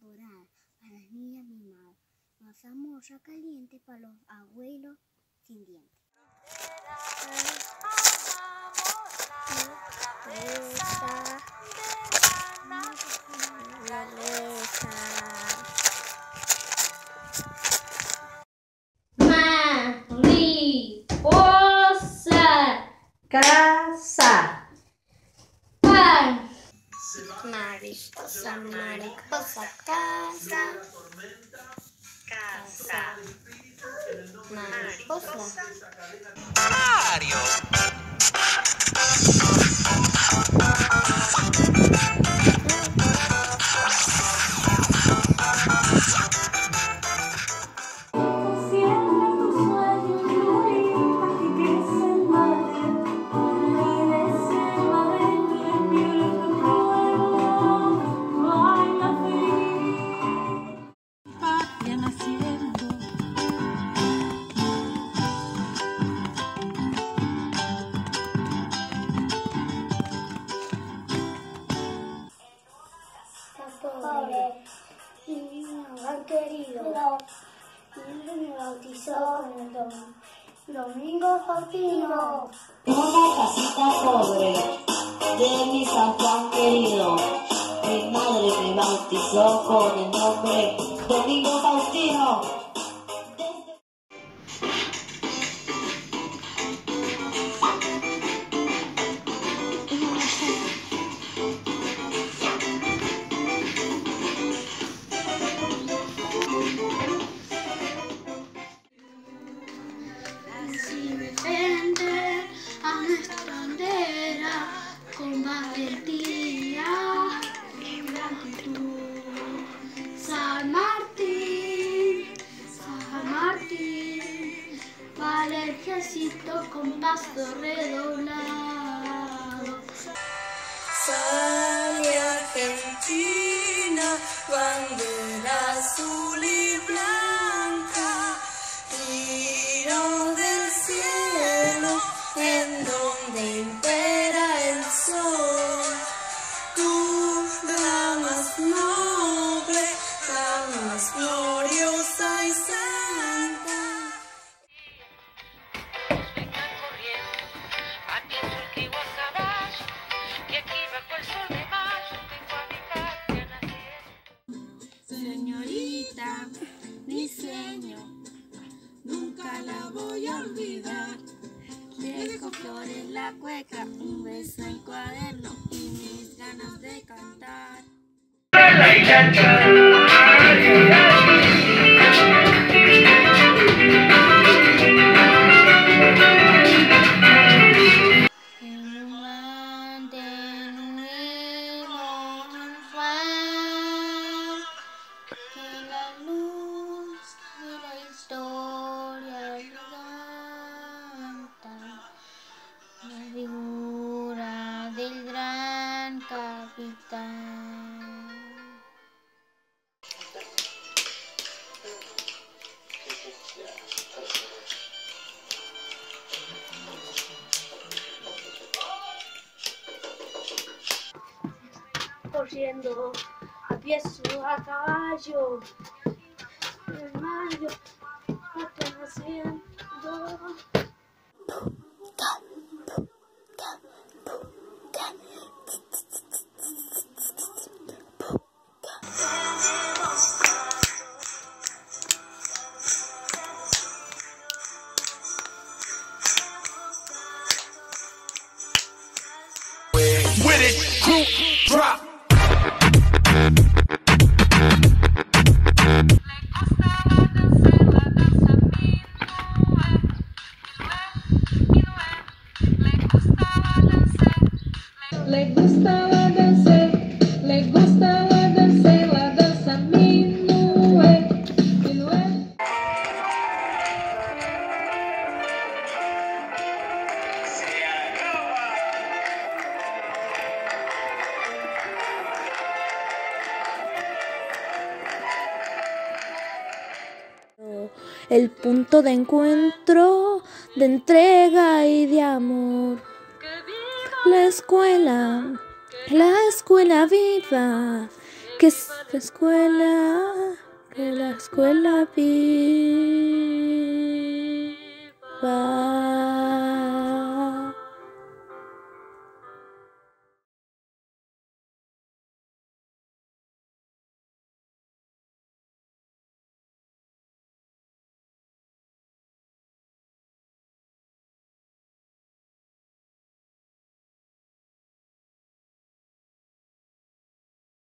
Dorada para las niñas mimadas, mazamorra caliente para los abuelos sin dientes. caça. Pan. Mariposa, mariposa, caça. comentarios. Querido. Me bautizó con el dom- Domingo Faustino. Una casita pobre de mi San Juan querido. Mi madre me bautizó con el nombre Domingo Faustino. Con valentía y gratitud. San Martín, San Martín, va el ejército con paso redoblado. Sale Argentina, bandera azul y blanca, tiro del cielo en beso en cuaderno y mis ganas de cantar. Capitán. corriendo a pies o a caballo. El mayo está naciendo. Drop. el punto de encuentro, de entrega y de amor. La escuela, la escuela viva, que es la escuela, que la escuela viva.